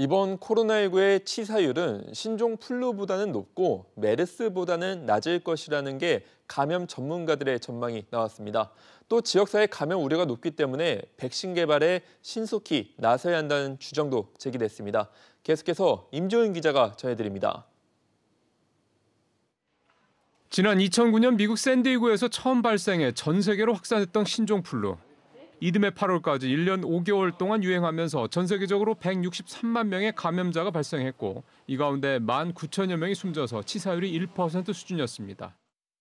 이번 코로나19의 치사율은 신종 플루보다는 높고 메르스보다는 낮을 것이라는 게 감염 전문가들의 전망이 나왔습니다. 또 지역사회 감염 우려가 높기 때문에 백신 개발에 신속히 나서야 한다는 주장도 제기됐습니다. 계속해서 임조은 기자가 전해드립니다. 지난 2009년 미국 샌디에고에서 처음 발생해 전 세계로 확산했던 신종 플루. 이듬해 8월까지 1년 5개월 동안 유행하면서 전 세계적으로 163만 명의 감염자가 발생했고 이 가운데 1만 9천여 명이 숨져서 치사율이 1% 수준이었습니다.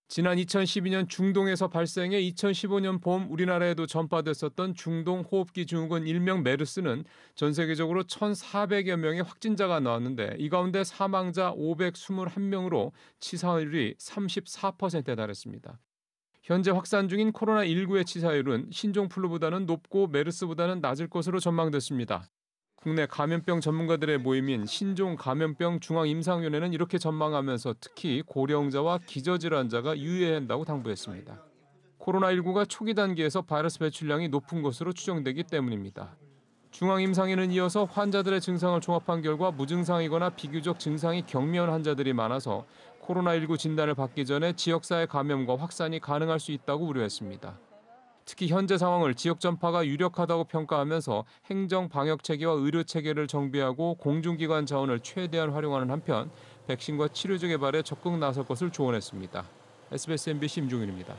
지난 2012년 중동에서 발생해 2015년 봄 우리나라에도 전파됐었던 중동 호흡기 증후군 일명 메르스는 전 세계적으로 1,400여 명의 확진자가 나왔는데 이 가운데 사망자 521명으로 치사율이 34%에 달했습니다. 현재 확산 중인 코로나19의 치사율은 신종플루보다는 높고 메르스보다는 낮을 것으로 전망됐습니다. 국내 감염병 전문가들의 모임인 신종 감염병 중앙 임상위원회는 이렇게 전망하면서 특히 고령자와 기저질환자가 유의해야 한다고 당부했습니다. 코로나19가 초기 단계에서 바이러스 배출량이 높은 것으로 추정되기 때문입니다. 중앙 임상위는 이어서 환자들의 증상을 종합한 결과 무증상이거나 비교적 증상이 경미한 환자들이 많아서 코로나19 진단을 받기 전에 지역사회 감염과 확산이 가능할 수 있다고 우려했습니다. 특히 현재 상황을 지역 전파가 유력하다고 평가하면서 행정 방역 체계와 의료 체계를 정비하고 공중기관 자원을 최대한 활용하는 한편 백신과 치료제 개발에 적극 나설 것을 조언했습니다. SBS MBC 임종윤입니다.